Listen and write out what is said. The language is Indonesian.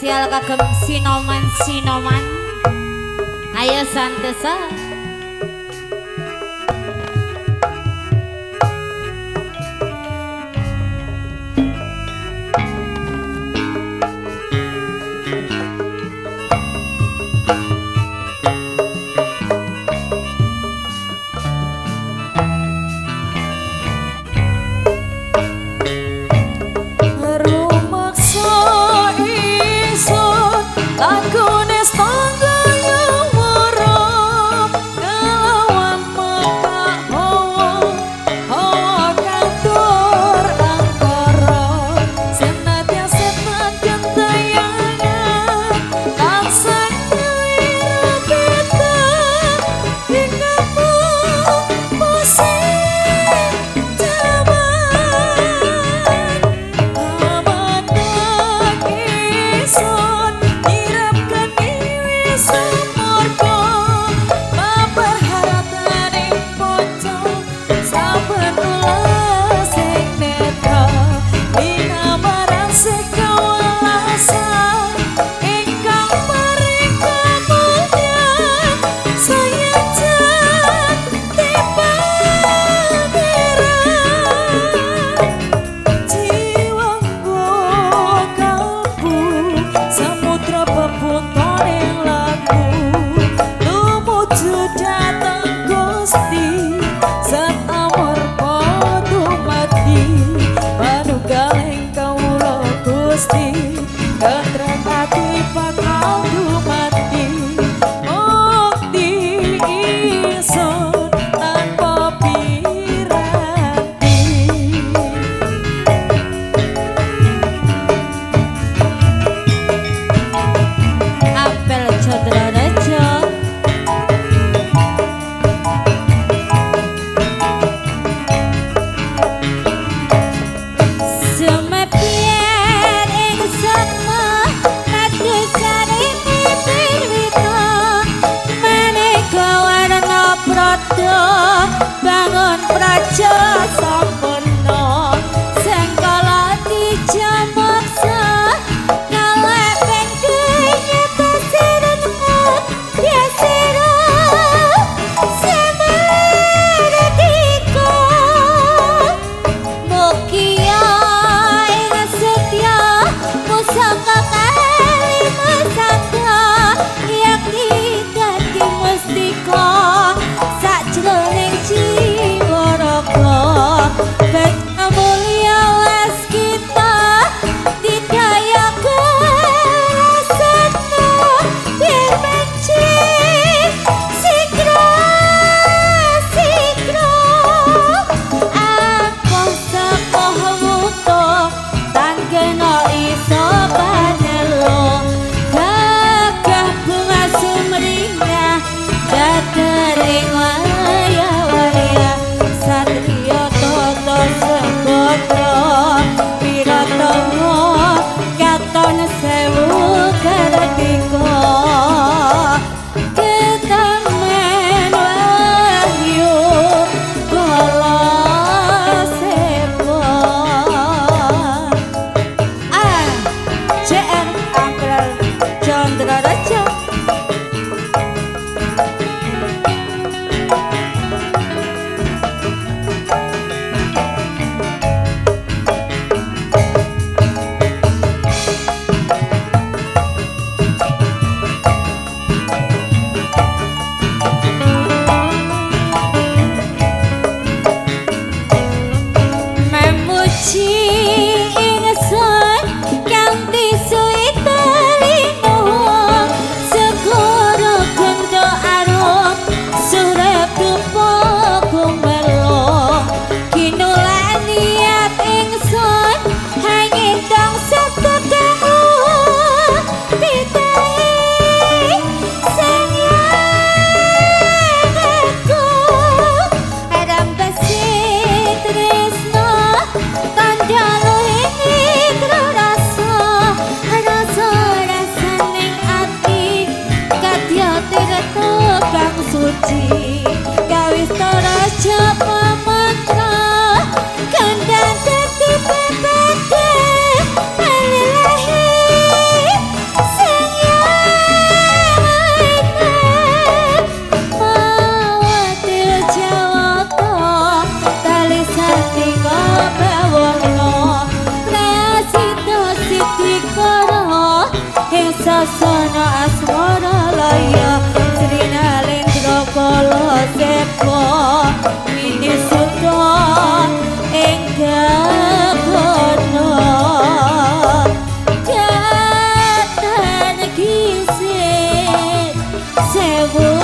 spesial kagem sinoman sinoman ayo santesa 天 amor. 知 Oh,